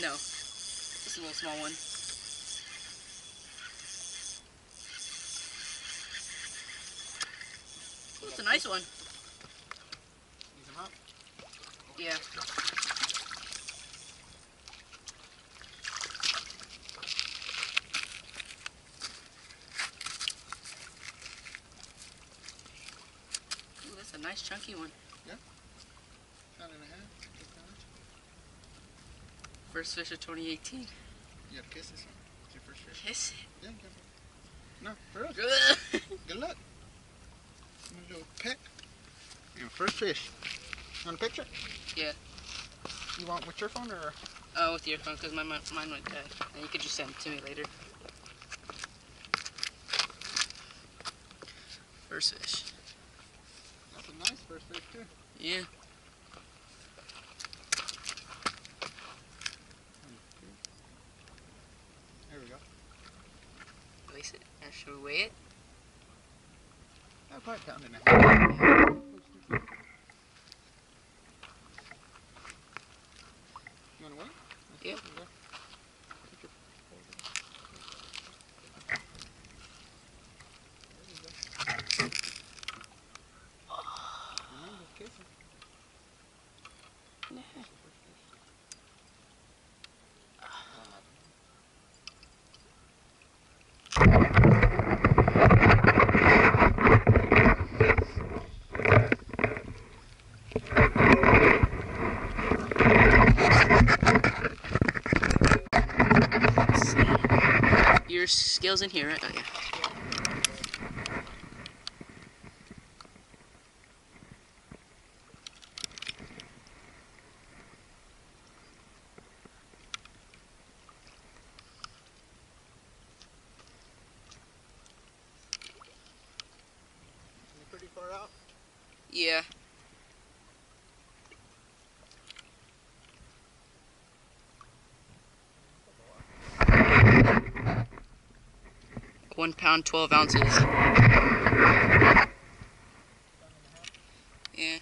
No. Just a little small one. Ooh, it's a nice one. Yeah. Ooh, that's a nice chunky one. Pound and a half. two pounds. First fish of 2018. You gotta kiss this one. It's your first fish. Kiss Yeah, it. No, for real. Good luck. I'm gonna do a peck. Your first fish. Want a picture? Yeah. You want with your phone or? Oh, with your phone, because my, mine mine went dead. And you could just send it to me later. First fish. That's a nice first fish too. Yeah. Release it. Or should we it? Probably a pound and a. You wanna wait? Yeah. go. Put your- There you go. Remember, kiss her. Nah. That's your first fish. Your scale's in here, right? Oh, yeah. Pretty far out? Yeah. 1 pound 12 ounces. Yeah.